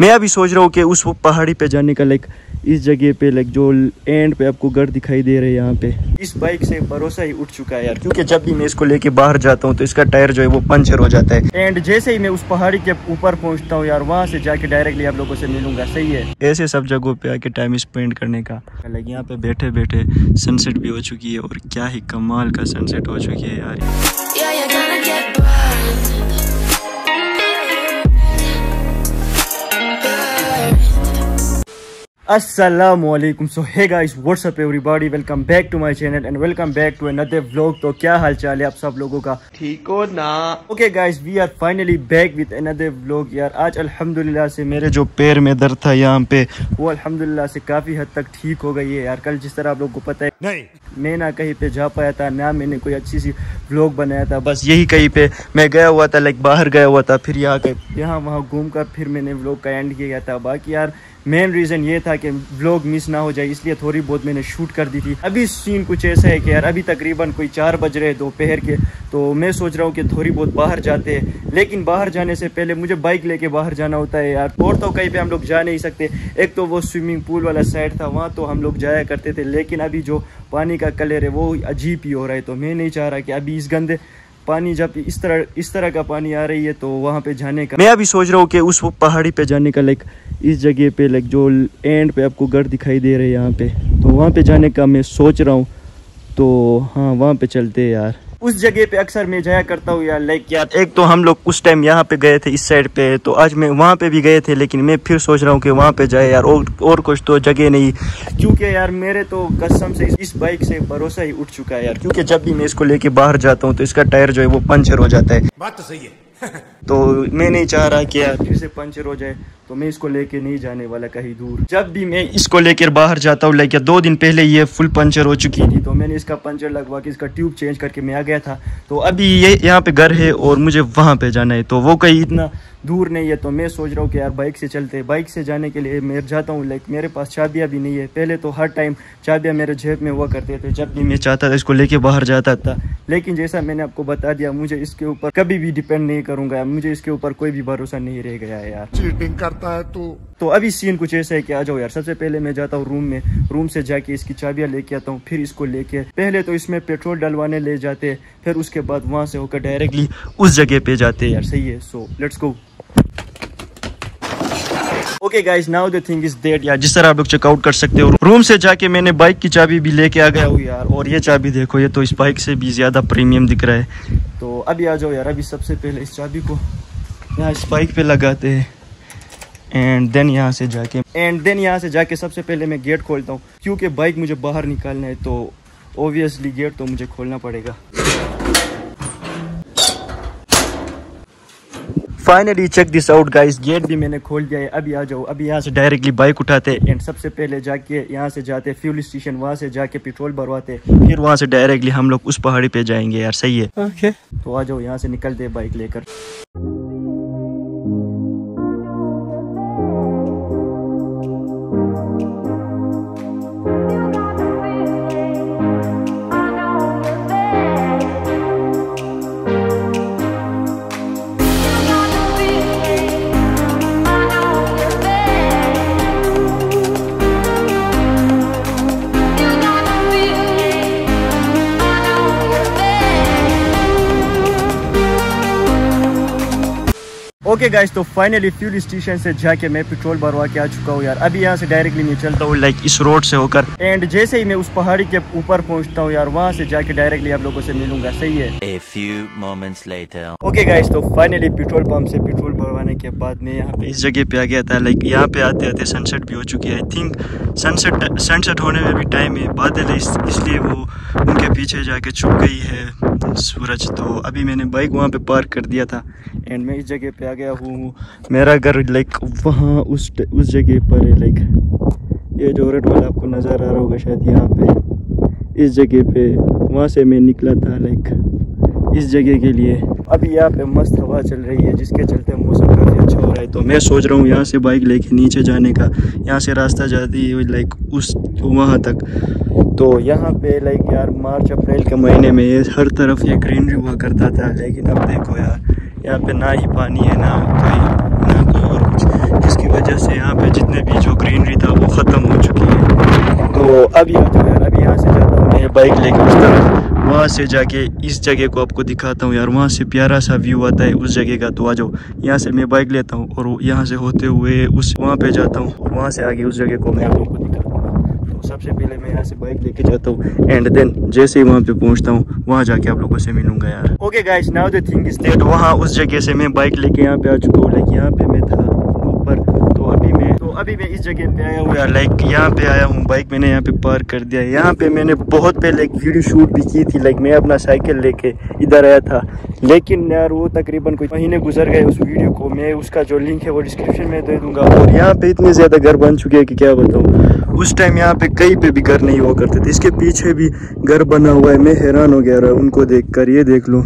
मैं अभी सोच रहा हूँ कि उस पहाड़ी पे जाने का लाइक इस जगह पे लाइक जो एंड पे आपको घर दिखाई दे रहे हैं यहाँ पे। इस बाइक से भरोसा ही उठ चुका है यार, क्योंकि जब भी मैं इसको लेके बाहर जाता हूँ तो इसका टायर जो है वो पंचर हो जाता है। एंड जैसे ही मैं उस पहाड़ी के ऊपर पहुँचता हूँ यार, वहाँ से जाके डायरेक्टली आप लोगों से मिलूँगा, सही है? ऐसे सब जगहों पे आके टाइम स्पेंड करने का। लाइक यहाँ पे बैठे बैठे सनसेट भी हो चुकी है, और क्या ही कमाल का सनसेट हो चुकी है यार Aslam so hey guys what's up everybody welcome back to my channel and welcome back to another vlog तो क्या हाल चाल है आप सब लोगों का? ठीक हो ना? Okay guys we are finally back with another vlog यार. आज अल्हम्दुलिल्लाह से मेरे जो पैर में दर्द था यहाँ पे वो अल्हम्दुलिल्लाह से काफ़ी हद तक ठीक हो गई है यार। कल जिस तरह आप लोग को पता है नहीं। मैं ना कहीं पे जा पाया था ना मैंने कोई अच्छी सी व्लॉग बनाया था बस यही कहीं पे मैं गया हुआ था लाइक बाहर गया हुआ था फिर यहाँ यहाँ वहाँ घूम कर फिर मैंने व्लॉग का एंड किया था। बाकी यार मेन रीज़न ये था कि व्लॉग मिस ना हो जाए, इसलिए थोड़ी बहुत मैंने शूट कर दी थी। अभी सीन कुछ ऐसा है कि यार, अभी तकरीबन कोई चार बज रहे दोपहर के तो मैं सोच रहा हूँ कि थोड़ी बहुत बाहर जाते हैं। लेकिन बाहर जाने से पहले मुझे बाइक लेके बाहर जाना होता है यार। और तो कहीं पे हम लोग जा नहीं सकते। एक तो वो स्विमिंग पूल वाला साइड था, वहाँ तो हम लोग जाया करते थे। लेकिन अभी जो पानी का कलर है, वो अजीब ही हो रहा है। तो मैं नहीं चाह रहा कि अभी इस गंदे पानी जब इस तरह इस तरह का पानी आ रही है तो वहाँ पे जाने का मैं अभी सोच रहा हूँ कि उस पहाड़ी पे जाने का लाइक इस जगह पे लाइक जो एंड पे आपको घर दिखाई दे रहे हैं यहाँ पे तो वहाँ पे जाने का मैं सोच रहा हूँ। तो हाँ वहाँ पे चलते हैं यार। उस जगह पे अक्सर मैं जाया करता हूँ यार लाइक यार एक तो हम लोग उस टाइम यहाँ पे गए थे इस साइड पे तो आज मैं वहाँ पे भी गए थे लेकिन मैं फिर सोच रहा हूँ कि वहाँ पे जाए यार और और कुछ तो जगह नहीं। क्योंकि यार मेरे तो कसम से इस, इस बाइक से भरोसा ही उठ चुका है यार। क्योंकि जब भी मैं इसको लेके बाहर जाता हूँ तो इसका टायर जो है वो पंचर हो जाता है। बात तो सही है। तो मैं नहीं चाह रहा कि यार फिर से पंचर हो जाए। तो मैं इसको लेके नहीं जाने वाला कहीं दूर। जब भी मैं इसको लेकर बाहर जाता हूँ लाइक दो दिन पहले ये फुल पंचर हो चुकी थी। तो मैंने इसका पंचर लगवा के इसका ट्यूब चेंज करके मैं आ गया था। तो अभी ये यहाँ पे घर है और मुझे वहाँ पे जाना है। तो वो कहीं इतना दूर नहीं है। तो मैं सोच रहा हूँ कि यार बाइक से चलते बाइक से जाने के लिए मैं जाता हूँ लाइक मेरे पास चाबियाँ भी नहीं है। पहले तो हर टाइम चाबियाँ मेरे जेब में हुआ करते थे। जब भी मैं चाहता था इसको लेके बाहर जाता था। लेकिन जैसा मैंने आपको बता दिया मुझे इसके ऊपर कभी भी डिपेंड नहीं करूँगा। मुझे इसके ऊपर कोई भी भरोसा नहीं रह गया यार। चीटिंग करता है तू तो अभी सीन कुछ ऐसा है कि आ जाओ यार, सबसे पहले मैं जाता हूँ रूम में। रूम से जाके इसकी चाबियाँ लेके आता हूँ, फिर इसको लेके। पहले तो इसमें पेट्रोल डलवाने ले जाते हैं फिर उसके बाद वहाँ से होकर डायरेक्टली उस जगह पे जाते। हैं यार सही है so let's go okay guys now the thing is that यार, जिस तरह आप लोग चेकआउट कर सकते हो रूम से जाके मैंने बाइक की चाबी भी लेके आ गया हूँ यार, और ये चाबी देखो, ये तो इस बाइक से भी ज़्यादा प्रीमियम दिख रहा है। तो अभी आ जाओ यार, अभी सबसे पहले इस चाबी को यहाँ इस बाइक पे लगाते हैं। एंड देन यहाँ से जाके एंड देन यहाँ से जाके सबसे पहले मैं गेट खोलता हूँ। क्योंकि बाइक मुझे बाहर निकालना है तो ऑब्वियसली गेट तो मुझे खोलना पड़ेगा। Finally check this out guys gate भी मैंने खोल दिया है। अभी आ जाओ। अभी यहाँ से डायरेक्टली बाइक उठाते एंड सबसे पहले जाके यहाँ से जाते फ्यूल स्टेशन वहाँ से जाके पेट्रोल भरवाते फिर वहाँ से डायरेक्टली हम लोग उस पहाड़ी पे जाएँगे यार। सही है? ओके तो आ जाओ। यहाँ से निकलते बाइक लेकर। ओके गाइस तो फाइनली फ्यूल स्टेशन से जाके मैं पेट्रोल भरवा के आ चुका हूँ यार। अभी यहाँ से डायरेक्टली मैं चलता हूँ लाइक इस रोड से होकर। एंड जैसे ही मैं उस पहाड़ी के ऊपर पहुँचता हूँ यार वहाँ से जाके डायरेक्टली आप लोगों से मिलूँगा सही है. ओके गाइस तो फाइनली पेट्रोल पंप से पेट्रोल भरवाने के बाद मैं यहाँ पे इस जगह पे आ गया था लाइक यहाँ पे आते आते सनसेट भी हो चुकी है। आई थिंक सनसेट सनसेट होने में भी टाइम है बादल है इस, इसलिए वो उनके पीछे जाके छुप गई है सूरज। तो अभी मैंने बाइक वहाँ पे पार्क कर दिया था। एंड मैं इस जगह पे आ गया हूँ। मेरा घर लाइक वहाँ उस उस जगह पर है लाइक ये जो रेड वाला आपको नज़र आ रहा होगा शायद यहाँ पे। इस जगह पे, वहाँ से मैं निकला था लाइक इस जगह के लिए। अभी यहाँ पे मस्त हवा चल रही है, जिसके चलते मौसम काफ़ी अच्छा हो रहा है। तो मैं सोच रहा हूँ यहाँ से बाइक लेके नीचे जाने का। यहाँ से रास्ता जाती है लाइक उस, वहाँ तक। तो यहाँ पे लाइक यार, मार्च, अप्रैल के महीने में हर तरफ़ ये ग्रीनरी हुआ करता था, लेकिन अब देखो यार यहाँ पे ना ही पानी है, ना कोई ना कोई और कुछ। जिसकी वजह से यहाँ पे जितने भी जो ग्रीनरी था वो ख़त्म हो चुकी है। तो अब यहाँ जाओ यार अभी यहाँ से जाता हूँ, मैं बाइक लेके उस तरफ़। वहाँ से जाके इस जगह को आपको दिखाता हूँ यार, वहाँ से प्यारा सा व्यू आता है उस जगह का। तो आ जाओ, यहाँ से मैं बाइक लेता हूँ और यहाँ से होते हुए उस, वहाँ पे जाता हूँ वहाँ से आगे उस जगह को मैं आपको दिखाता हूँ। तो सबसे पहले मैं यहाँ से बाइक लेके जाता हूँ एंड देन जैसे ही वहाँ पे पहुँचता हूँ, वहाँ जाके आप लोगों से मिलूँगा यार। Okay guys now the thing is that वहाँ उस जगह से मैं बाइक लेके यहाँ पे आ चुका हूँ लाइक यहाँ पे मैं था ऊपर तो अभी मैं तो अभी मैं इस जगह पे आया हूँ यार लाइक यहाँ पे आया हूँ बाइक मैंने यहाँ पे पार्क कर दिया। यहाँ पे मैंने बहुत पहले एक वीडियो शूट भी की थी लाइक मैं अपना साइकिल लेके इधर आया था। लेकिन यार वो तकरीबन कुछ महीने गुजर गए उस वीडियो को। मैं उसका जो लिंक है वो डिस्क्रिप्शन में दे दूँगा। और यहाँ पे इतने ज़्यादा घर बन चुके हैं कि क्या बताऊँ। उस टाइम यहाँ पे कहीं पे भी घर नहीं हुआ करते थे। इसके पीछे भी घर बना हुआ है। मैं हैरान हो गया रहा उनको देख कर ये देख लो।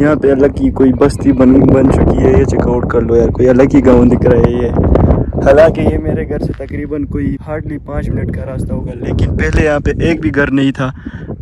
यहाँ पे अलग की कोई बस्ती बन बन चुकी है। ये चेकआउट कर लो यार। कोई अलग ही गाँव दिख रहा है ये। हालाँकि ये मेरे घर से तकरीबन कोई हार्डली पाँच मिनट का रास्ता होगा। लेकिन पहले यहाँ पे एक भी घर नहीं था।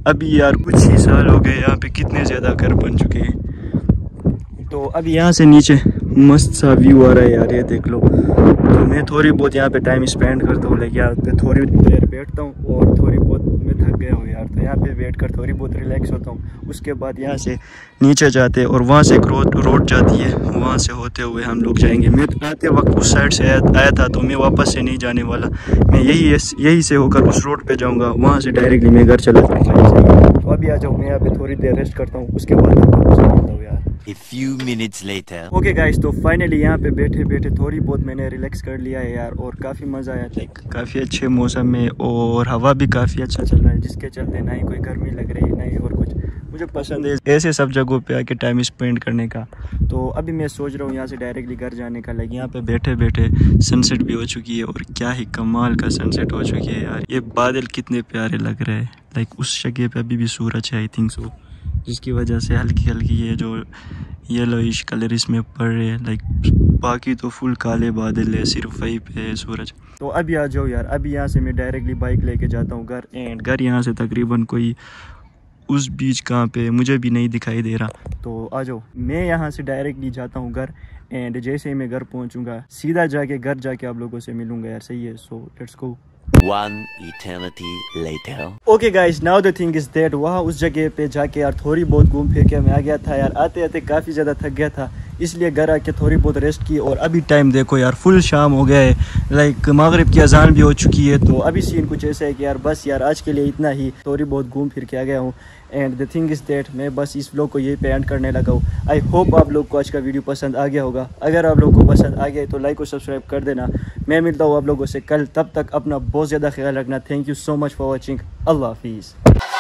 अभी यार कुछ ही साल हो गए, यहाँ पे कितने ज़्यादा घर बन चुके हैं। तो अब यहाँ से नीचे मस्त सा व्यू आ रहा है यार ये देख लो। तो मैं थोड़ी बहुत यहाँ पे टाइम स्पेंड करता हूँ लेकिन यार पे थोड़ी देर बैठता हूँ और थोड़ी बहुत मैं थक गया हूँ यार। तो यहाँ पे बैठ कर थोड़ी बहुत रिलैक्स होता हूँ। उसके बाद यहाँ से नीचे जाते और वहाँ से एक रोड रोड जाती है। वहाँ से होते हुए हम लोग जाएँगे। मैं आते वक्त उस साइड से आया, था तो मैं वापस से नहीं जाने वाला। मैं यही यही से होकर उस रोड पर जाऊँगा। वहाँ से डायरेक्टली मैं घर चला जाऊँगा। तो अभी आ जाओ मैं यहाँ पे थोड़ी देर रेस्ट करता हूँ। उसके बाद A few minutes later. Okay guys तो फाइनली यहाँ पे बैठे बैठे थोड़ी बहुत मैंने रिलैक्स कर लिया है यार और काफ़ी मज़ा आया लाइक काफ़ी अच्छे मौसम में और हवा भी काफ़ी अच्छा चल रहा है जिसके चलते ना ही कोई गर्मी लग रही है ना ही और कुछ। मुझे पसंद है ऐसे सब जगहों पे आके टाइम स्पेंड करने का। तो अभी मैं सोच रहा हूँ यहाँ से डायरेक्टली घर जाने का लाइक यहाँ पे बैठे बैठे सनसेट भी हो चुकी है और क्या ही कमाल का सनसेट हो चुकी है यार। ये बादल कितने प्यारे लग रहे हैं। लाइक उस जगह पे अभी भी सूरज है आई थिंक सो जिसकी वजह से हल्की हल्की ये जो येलोइश कलर इसमें पड़ रहे हैं लाइक बाकी तो फुल काले बादल है, सिर्फ़ वहीं पे है सूरज। तो अभी आ जाओ यार, अभी यहाँ से मैं डायरेक्टली बाइक लेके जाता हूँ घर एंड घर यहाँ से तकरीबन कोई उस बीच कहाँ पे मुझे भी नहीं दिखाई दे रहा। तो आ जाओ, मैं यहाँ से डायरेक्टली जाता हूँ घर एंड जैसे ही मैं घर पहुँचूँगा, सीधा जाके, घर जाके आप लोगों से मिलूँगा यार, सही है? So let's go One eternity later. Okay guys, now the thing is that वहाँ उस जगह पे जाके यार थोड़ी बहुत घूम फिर के मैं आ गया था यार आते आते काफ़ी ज़्यादा थक गया था इसलिए घर आके थोड़ी बहुत रेस्ट की और अभी टाइम देखो यार फुल शाम हो गया है। लाइक मगरब की अजान भी हो चुकी है तो अभी सीन कुछ ऐसा है कि यार, बस यार, आज के लिए इतना ही। थोड़ी बहुत घूम फिर के आ गया हूँ। And the thing is that मैं बस इस व्लॉग को यही पे एंड करने लगा हूँ। आई होप आप लोग को आज का वीडियो पसंद आ गया होगा। अगर आप लोग को पसंद आ गया तो लाइक और सब्सक्राइब कर देना। मैं मिलता हूँ आप लोगों से कल। तब तक अपना बहुत ज़्यादा ख्याल रखना। Thank you so much for watching Allah हाफिज़।